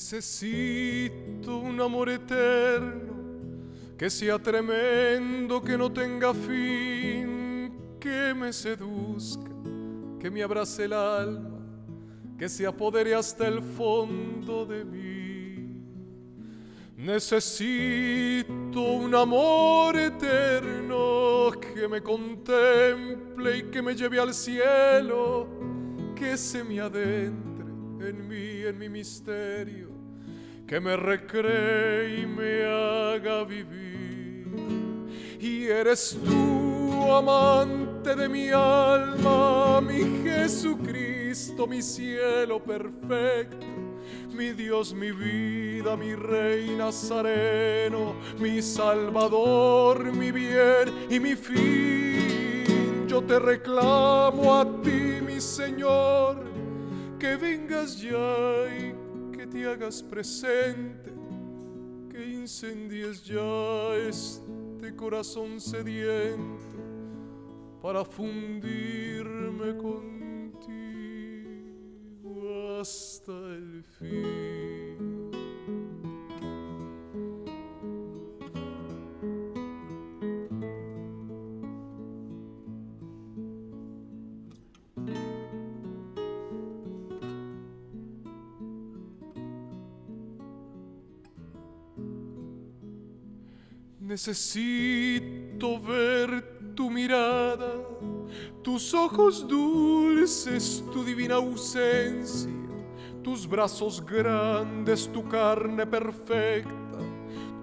Necesito un amor eterno, que sea tremendo, que no tenga fin, que me seduzca, que me abrace el alma, que se apodere hasta el fondo de mí. Necesito un amor eterno que me contemple y que me lleve al cielo, que se me adentre en mí, en mi misterio, que me recree y me haga vivir. Y eres tú, amante de mi alma, mi Jesucristo, mi cielo perfecto, mi Dios, mi vida, mi Rey Nazareno, mi Salvador, mi bien y mi fin. Yo te reclamo a ti, mi Señor que vengas ya y te hagas presente, que incendies ya este corazón sediento para fundirme contigo hasta el fin. Necesito ver tu mirada, tus ojos dulces, tu divina ausencia, tus brazos grandes, tu carne perfecta,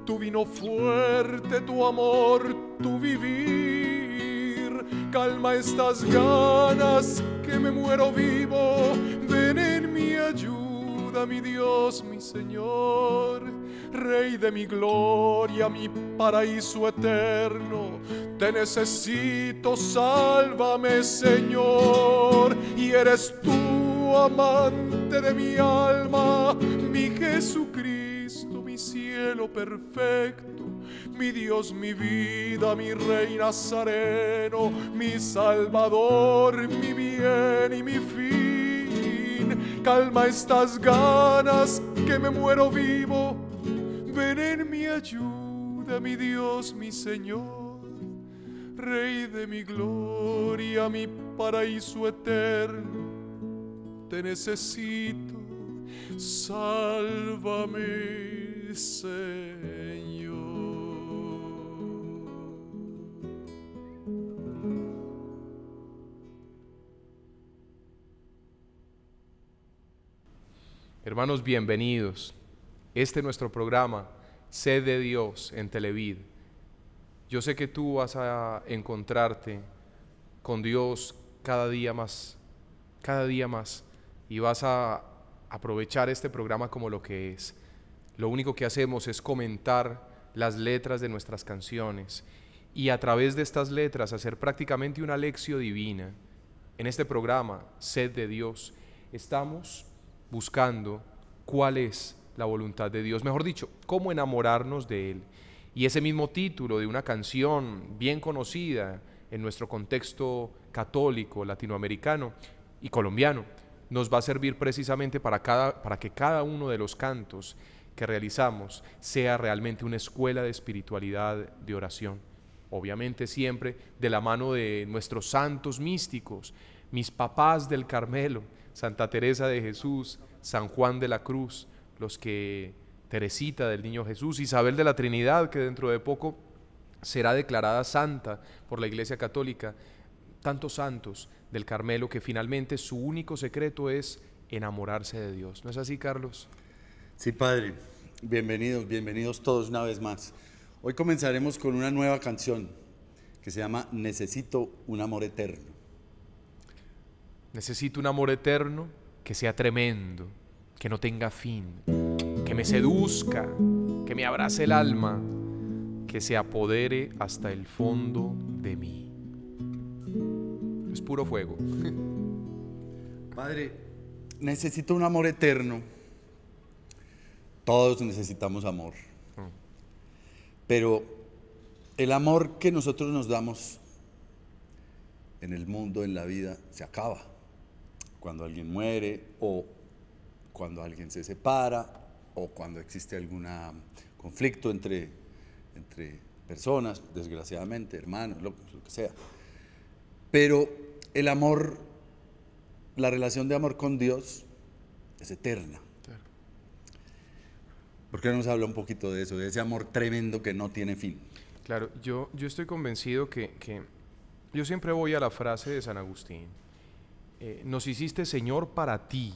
tu vino fuerte, tu amor, tu vivir. Calma estas ganas que me muero vivo, ven en mi ayuda, mi Dios, mi Señor Rey de mi gloria, mi paraíso eterno. Te necesito, sálvame Señor. Y eres tú, amante de mi alma, mi Jesucristo, mi cielo perfecto. Mi Dios, mi vida, mi Rey Nazareno, mi Salvador, mi bien y mi fin. Calma estas ganas que me muero vivo Ven en mi ayuda, mi Dios, mi Señor, Rey de mi gloria, mi paraíso eterno. Te necesito, sálvame, Señor. Hermanos, bienvenidos este nuestro programa, Sed de Dios en Televid. Yo sé que tú vas a encontrarte con Dios cada día más, cada día más, y vas a aprovechar este programa como lo que es. Lo único que hacemos es comentar las letras de nuestras canciones y a través de estas letras hacer prácticamente una lección divina. En este programa, Sed de Dios, estamos buscando cuál es la voluntad de Dios, mejor dicho, cómo enamorarnos de Él. Y ese mismo título de una canción bien conocida en nuestro contexto católico, latinoamericano y colombiano, nos va a servir precisamente para, cada, para que cada uno de los cantos que realizamos sea realmente una escuela de espiritualidad, de oración. Obviamente siempre de la mano de nuestros santos místicos, mis papás del Carmelo, Santa Teresa de Jesús, San Juan de la Cruz, los que Teresita del Niño Jesús, Isabel de la Trinidad, que dentro de poco será declarada santa por la Iglesia Católica, tantos santos del Carmelo que finalmente su único secreto es enamorarse de Dios. ¿No es así, Carlos? Sí, Padre. Bienvenidos, bienvenidos todos una vez más. Hoy comenzaremos con una nueva canción que se llama Necesito un amor eterno. Necesito un amor eterno que sea tremendo, que no tenga fin, que me seduzca, que me abrace el alma, que se apodere hasta el fondo de mí. Es puro fuego. Padre, necesito un amor eterno. Todos necesitamos amor. Pero el amor que nosotros nos damos en el mundo, en la vida, se acaba. Cuando alguien muere o cuando alguien se separa, o cuando existe algún conflicto entre, entre personas, desgraciadamente, hermanos, lo, que sea. Pero el amor, la relación de amor con Dios es eterna. ¿Por qué no nos habla un poquito de eso, de ese amor tremendo que no tiene fin? Claro, yo, yo estoy convencido que, que yo siempre voy a la frase de San Agustín. Eh, nos hiciste Señor para ti,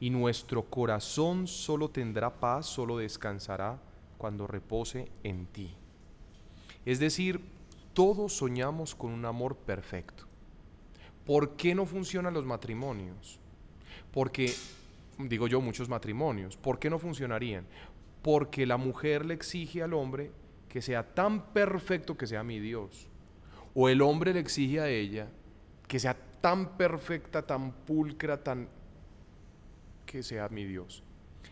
y nuestro corazón solo tendrá paz, solo descansará cuando repose en ti. Es decir, todos soñamos con un amor perfecto. ¿Por qué no funcionan los matrimonios? Porque, digo yo, muchos matrimonios, ¿por qué no funcionarían? Porque la mujer le exige al hombre que sea tan perfecto que sea mi Dios. O el hombre le exige a ella que sea tan perfecta, tan pulcra, tan que sea mi Dios.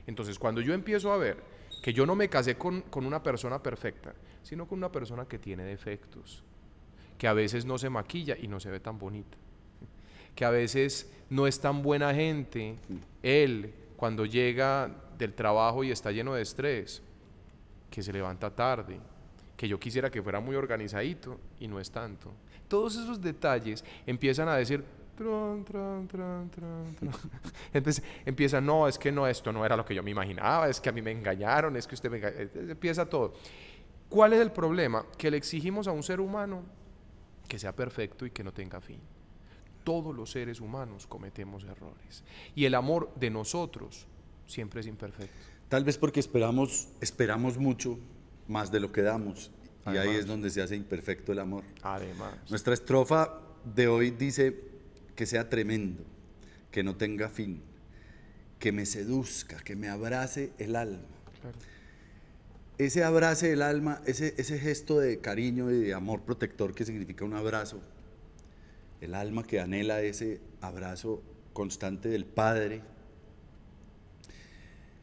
Entonces, cuando yo empiezo a ver que yo no me casé con, con, una persona perfecta, sino con una persona que tiene defectos, que a veces no se maquilla y no se ve tan bonita, que a veces no es tan buena gente, él cuando llega del trabajo y está lleno de estrés, que se levanta tarde, que yo quisiera que fuera muy organizadito y no es tanto. Todos esos detalles empiezan a decir, entonces empieza, no, es que no, esto no era lo que yo me imaginaba, es que a mí me engañaron, es que usted me Empieza todo. ¿Cuál es el problema? Que le exigimos a un ser humano que sea perfecto y que no tenga fin. Todos los seres humanos cometemos errores. Y el amor de nosotros siempre es imperfecto. Tal vez porque esperamos, esperamos mucho más de lo que damos. y ahí es donde se hace imperfecto el amor. Además. Nuestra estrofa de hoy dice, que sea tremendo, que no tenga fin, que me seduzca, que me abrace el alma. Ese abrace el alma, ese, ese gesto de cariño y de amor protector que significa un abrazo, el alma que anhela ese abrazo constante del Padre,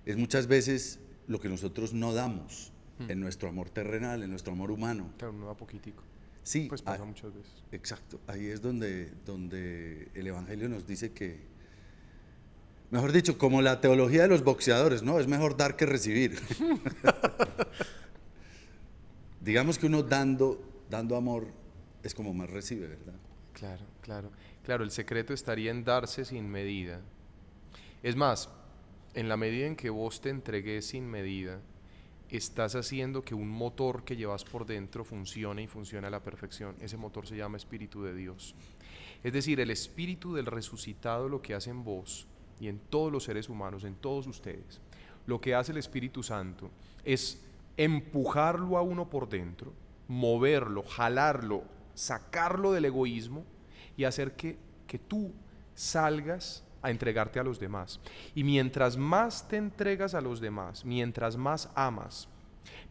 es muchas veces lo que nosotros no damos hmm. en nuestro amor terrenal, en nuestro amor humano. Claro, no da poquitico. Sí, pues pasa muchas veces. Exacto, ahí es donde, donde el Evangelio nos dice que, mejor dicho, como la teología de los boxeadores, ¿no? Es mejor dar que recibir. Digamos que uno dando, dando amor es como más recibe, ¿verdad? Claro, claro. Claro, el secreto estaría en darse sin medida. Es más, en la medida en que vos te entregues sin medida, estás haciendo que un motor que llevas por dentro funcione y funcione a la perfección. Ese motor se llama Espíritu de Dios. Es decir, el Espíritu del resucitado lo que hace en vos y en todos los seres humanos, en todos ustedes, lo que hace el Espíritu Santo es empujarlo a uno por dentro, moverlo, jalarlo, sacarlo del egoísmo y hacer que, que tú salgas a entregarte a los demás. Y mientras más te entregas a los demás, mientras más amas,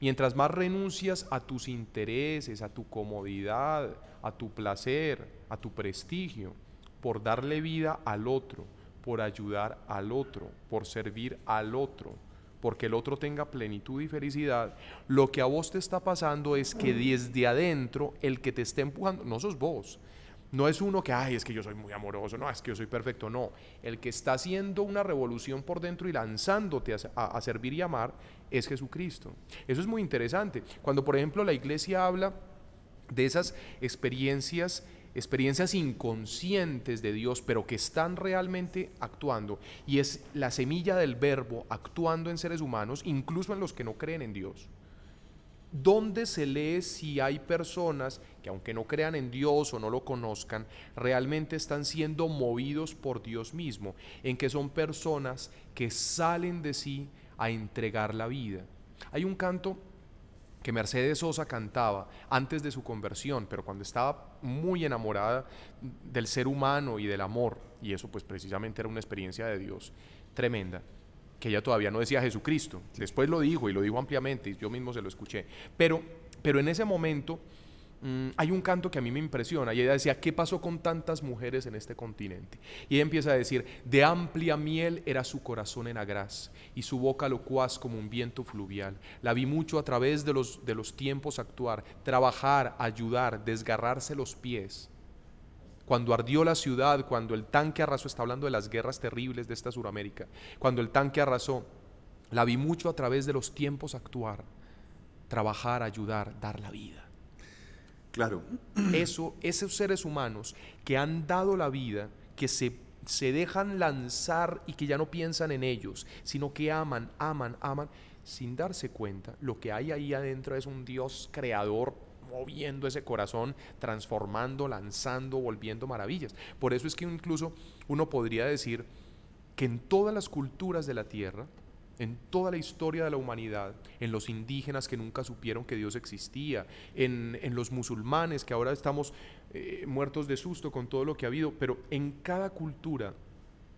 mientras más renuncias a tus intereses, a tu comodidad, a tu placer, a tu prestigio, por darle vida al otro, por ayudar al otro, por servir al otro, porque el otro tenga plenitud y felicidad, lo que a vos te está pasando es que desde adentro el que te está empujando, no sos vos, no es uno que, ay, es que yo soy muy amoroso, no, es que yo soy perfecto, no. El que está haciendo una revolución por dentro y lanzándote a, servir y amar es Jesucristo. Eso es muy interesante. Cuando, por ejemplo, la iglesia habla de esas experiencias, experiencias inconscientes de Dios, pero que están realmente actuando, y es la semilla del verbo actuando en seres humanos, incluso en los que no creen en Dios. ¿Dónde se lee si hay personas que aunque no crean en Dios o no lo conozcan, realmente están siendo movidos por Dios mismo? En que son personas que salen de sí a entregar la vida. Hay un canto que Mercedes Sosa cantaba antes de su conversión, pero cuando estaba muy enamorada del ser humano y del amor, y eso pues precisamente era una experiencia de Dios tremenda que ella todavía no decía Jesucristo. Después lo dijo y lo dijo ampliamente y yo mismo se lo escuché. Pero, pero en ese momento mm, hay un canto que a mí me impresiona y ella decía, ¿qué pasó con tantas mujeres en este continente? Y ella empieza a decir, de amplia miel era su corazón en agraz y su boca locuaz como un viento fluvial. La vi mucho a través de los, de los tiempos actuar, trabajar, ayudar, desgarrarse los pies cuando ardió la ciudad, cuando el tanque arrasó, está hablando de las guerras terribles de esta Suramérica, cuando el tanque arrasó, La vi mucho a través de los tiempos actuar, trabajar, ayudar, dar la vida. Claro. Eso, esos seres humanos que han dado la vida, que se, se dejan lanzar y que ya no piensan en ellos, sino que aman, aman, aman, sin darse cuenta, lo que hay ahí adentro es un Dios creador moviendo ese corazón, transformando, lanzando, volviendo maravillas. Por eso es que incluso uno podría decir que en todas las culturas de la tierra, en toda la historia de la humanidad, en los indígenas que nunca supieron que Dios existía, en, en los musulmanes que ahora estamos eh, muertos de susto con todo lo que ha habido, pero en cada cultura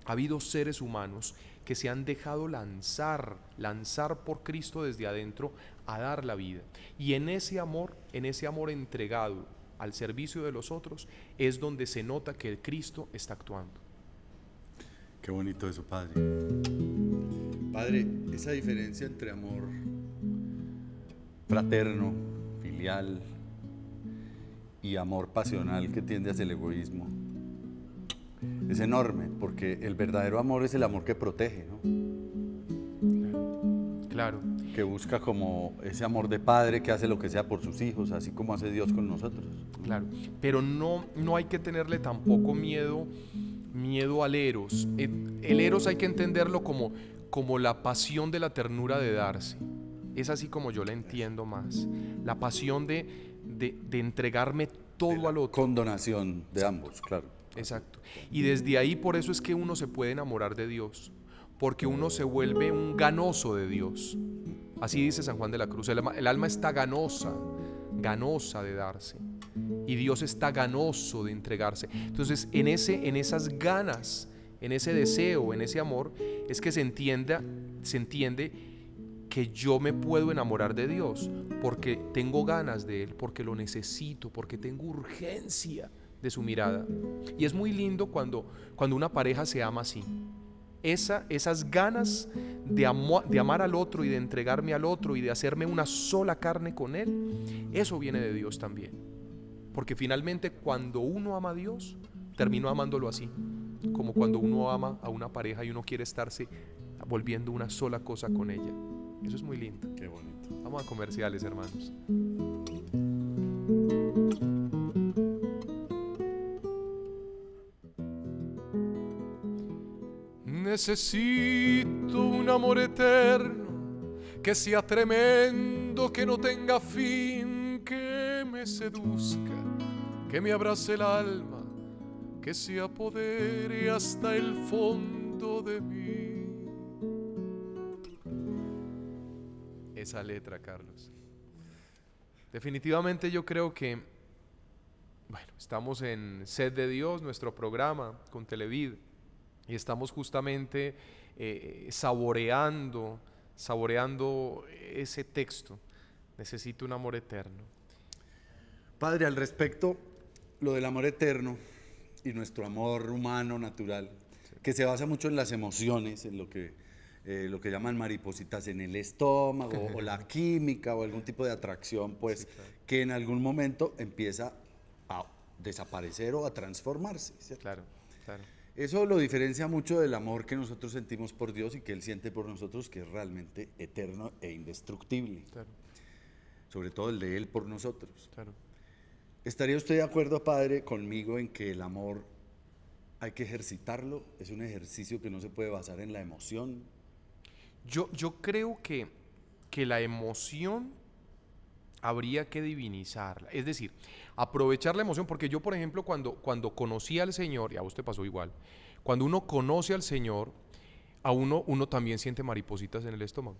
ha habido seres humanos que se han dejado lanzar, lanzar por Cristo desde adentro a dar la vida. Y en ese amor, en ese amor entregado al servicio de los otros, es donde se nota que el Cristo está actuando. Qué bonito eso, Padre. Padre, esa diferencia entre amor fraterno, filial y amor pasional que tiende hacia el egoísmo es enorme, porque el verdadero amor es el amor que protege, ¿no? Claro. Que busca como ese amor de padre que hace lo que sea por sus hijos, así como hace Dios con nosotros. Claro, pero no, no hay que tenerle tampoco miedo, miedo al eros. Eh, El eros hay que entenderlo como, como la pasión de la ternura de darse. Es así como yo la entiendo más. La pasión de, de, de entregarme todo al otro. Con donación de ambos, claro. Exacto. Y desde ahí por eso es que uno se puede enamorar de Dios, porque uno se vuelve un ganoso de Dios. Así dice San Juan de la Cruz, el alma, está ganosa, ganosa de darse. Y Dios está ganoso de entregarse. Entonces, en, ese, en esas ganas, en ese deseo, en ese amor, es que se entienda, se entiende que yo me puedo enamorar de Dios porque tengo ganas de Él, porque lo necesito, porque tengo urgencia de su mirada. Y es muy lindo cuando, cuando una pareja se ama así. Esa, esas ganas de, amo- de amar al otro y de entregarme al otro y de hacerme una sola carne con Él, eso viene de Dios también. Porque finalmente cuando uno ama a Dios, termino amándolo así. Como cuando uno ama a una pareja y uno quiere estarse volviendo una sola cosa con ella. Eso es muy lindo. Qué bonito. Vamos a comerciales, hermanos. Necesito un amor eterno que sea tremendo, que no tenga fin, que me seduzca, que me abrace el alma, que se apodere hasta el fondo de mí. esa letra, Carlos. Definitivamente yo creo que, bueno, estamos en Sed de Dios, nuestro programa con Televid, y estamos justamente eh, saboreando, saboreando ese texto. Necesito un amor eterno. Padre, al respecto, lo del amor eterno y nuestro amor humano, natural, que se basa mucho en las emociones, en lo que, eh, lo que llaman maripositas en el estómago, o la química, o algún tipo de atracción, pues, que en algún momento empieza a desaparecer o a transformarse. ¿cierto? Claro, claro. Eso lo diferencia mucho del amor que nosotros sentimos por Dios y que Él siente por nosotros, que es realmente eterno e indestructible, Claro, sobre todo el de Él por nosotros. claro. ¿Estaría usted de acuerdo, Padre, conmigo en que el amor hay que ejercitarlo? Es un ejercicio que no se puede basar en la emoción. Yo, yo creo que, que la emoción habría que divinizarla. Es decir, aprovechar la emoción, porque yo, por ejemplo, cuando, cuando conocí al Señor, y a usted pasó igual, cuando uno conoce al Señor, a uno, uno también siente maripositas en el estómago.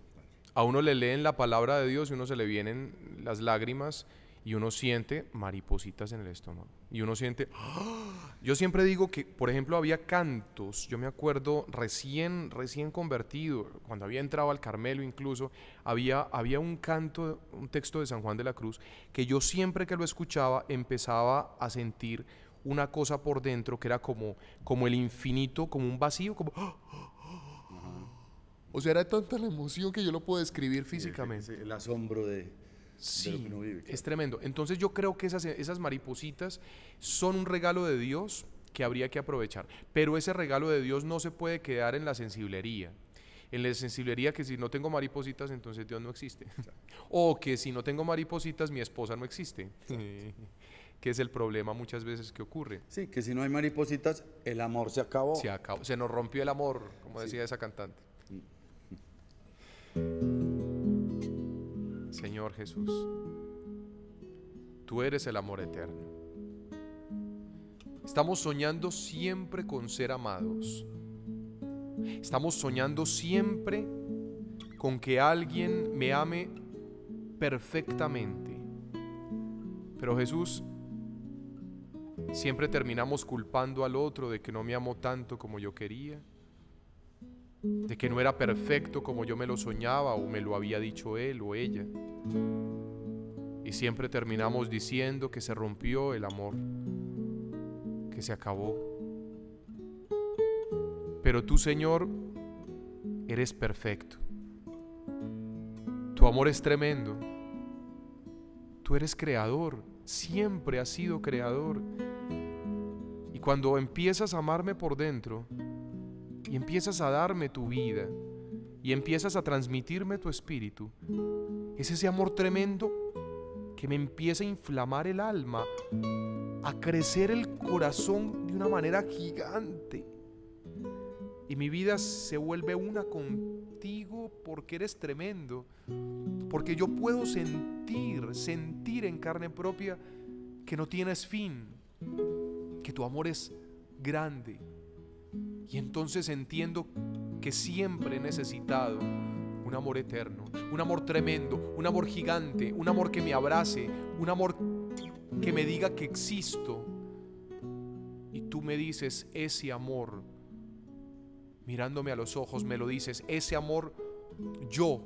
A uno le leen la palabra de Dios y uno se le vienen las lágrimas y uno siente maripositas en el estómago. Y uno siente... ¡ah! Yo siempre digo que, por ejemplo, había cantos, yo me acuerdo recién, recién convertido, cuando había entrado al Carmelo incluso, había, había un canto, un texto de San Juan de la Cruz, que yo siempre que lo escuchaba empezaba a sentir una cosa por dentro que era como, como el infinito, como un vacío, como... ¡ah! O sea, era tanta la emoción que yo lo puedo describir físicamente. El asombro de, de lo Sí, que uno vive. claro. es tremendo. Entonces yo creo que esas, esas maripositas son un regalo de Dios que habría que aprovechar. Pero ese regalo de Dios no se puede quedar en la sensiblería. en la sensiblería que si no tengo maripositas, entonces Dios no existe. o que si no tengo maripositas, mi esposa no existe. que es el problema muchas veces que ocurre. Sí, que si no hay maripositas, el amor se acabó. Se acabó, se nos rompió el amor, como decía esa cantante. Señor Jesús, tú eres el amor eterno. Estamos soñando siempre con ser amados. Estamos soñando siempre con que alguien me ame perfectamente. Pero Jesús, siempre terminamos culpando al otro de que no me amó tanto como yo quería, de que no era perfecto como yo me lo soñaba o me lo había dicho él o ella. Y siempre terminamos diciendo que se rompió el amor, que se acabó. Pero tú, Señor, eres perfecto. Tu amor es tremendo. Tú eres creador, siempre has sido creador. Y cuando empiezas a amarme por dentro y empiezas a darme tu vida y empiezas a transmitirme tu espíritu, es ese amor tremendo que me empieza a inflamar el alma, a crecer el corazón de una manera gigante. Y mi vida se vuelve una contigo porque eres tremendo. Porque yo puedo sentir, sentir en carne propia que no tienes fin, que tu amor es grande. Y entonces entiendo que siempre he necesitado un amor eterno, un amor tremendo, un amor gigante, un amor que me abrace, un amor que me diga que existo. Y tú me dices, ese amor, mirándome a los ojos, me lo dices, ese amor yo,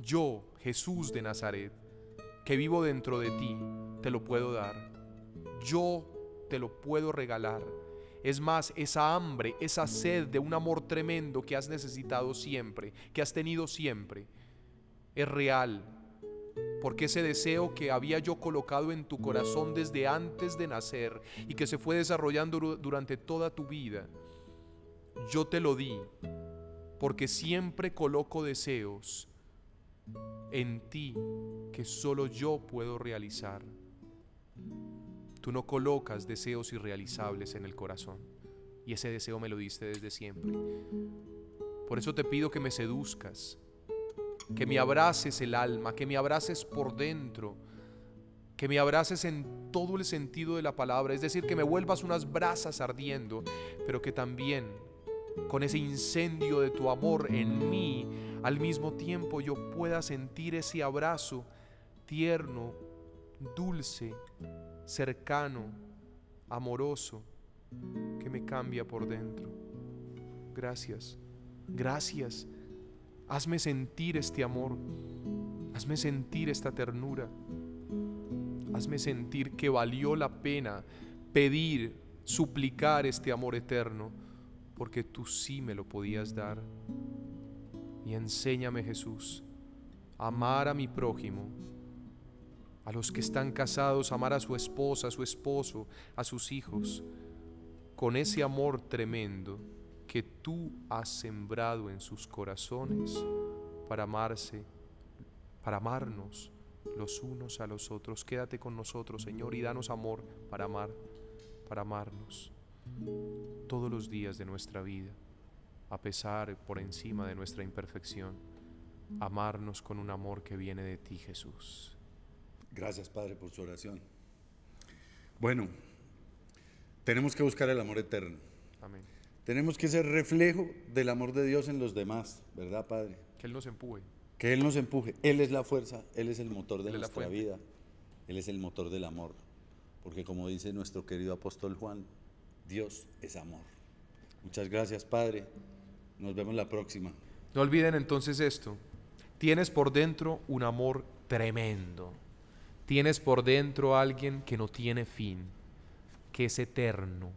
yo, Jesús de Nazaret, que vivo dentro de ti, te lo puedo dar. Yo te lo puedo regalar es más, esa hambre, esa sed de un amor tremendo que has necesitado siempre, que has tenido siempre, es real. Porque ese deseo que había yo colocado en tu corazón desde antes de nacer y que se fue desarrollando durante toda tu vida, yo te lo di. Porque siempre coloco deseos en ti que solo yo puedo realizar. Tú no colocas deseos irrealizables en el corazón. Y ese deseo me lo diste desde siempre. Por eso te pido que me seduzcas, que me abraces el alma, que me abraces por dentro, que me abraces en todo el sentido de la palabra, es decir, que me vuelvas unas brasas ardiendo, pero que también con ese incendio de tu amor en mí, al mismo tiempo yo pueda sentir ese abrazo tierno, dulce, cercano, amoroso, que me cambia por dentro. Gracias, gracias. Hazme sentir este amor, hazme sentir esta ternura, hazme sentir que valió la pena pedir, suplicar este amor eterno, porque tú sí me lo podías dar. Y enséñame Jesús, a amar a mi prójimo a los que están casados, amar a su esposa, a su esposo, a sus hijos, con ese amor tremendo que tú has sembrado en sus corazones para amarse, para amarnos los unos a los otros. Quédate con nosotros, Señor, y danos amor para amar, para amarnos todos los días de nuestra vida, a pesar por encima de nuestra imperfección, amarnos con un amor que viene de ti, Jesús. Gracias, Padre, por su oración. Bueno, tenemos que buscar el amor eterno. Amén. Tenemos que ser reflejo del amor de Dios en los demás, ¿verdad, Padre? Que Él nos empuje. Que Él nos empuje. Él es la fuerza, Él es el motor de nuestra vida. Él es el motor del amor. Porque como dice nuestro querido apóstol Juan, Dios es amor. Muchas gracias, Padre. Nos vemos la próxima. No olviden entonces esto. Tienes por dentro un amor tremendo. Tienes por dentro a alguien que no tiene fin, que es eterno.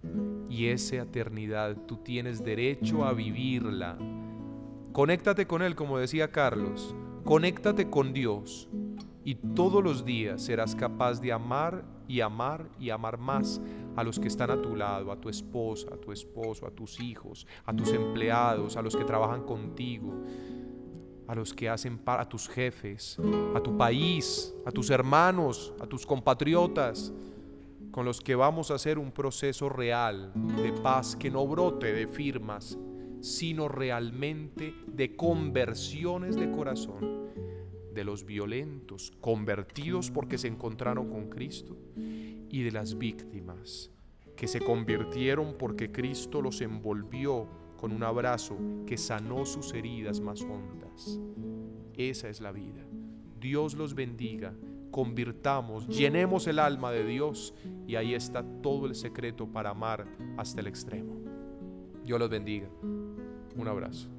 Y esa eternidad tú tienes derecho a vivirla. Conéctate con Él, como decía Carlos. Conéctate con Dios. Y todos los días serás capaz de amar y amar y amar más a los que están a tu lado, a tu esposa, a tu esposo, a tus hijos, a tus empleados, a los que trabajan contigo, a los que hacen a tus jefes, a tu país, a tus hermanos, a tus compatriotas, con los que vamos a hacer un proceso real de paz que no brote de firmas, sino realmente de conversiones de corazón de los violentos, convertidos porque se encontraron con Cristo, y de las víctimas, que se convirtieron porque Cristo los envolvió con un abrazo que sanó sus heridas más hondas. Esa es la vida. Dios los bendiga, convirtamos, llenemos el alma de Dios y ahí está todo el secreto para amar hasta el extremo. Dios los bendiga. Un abrazo.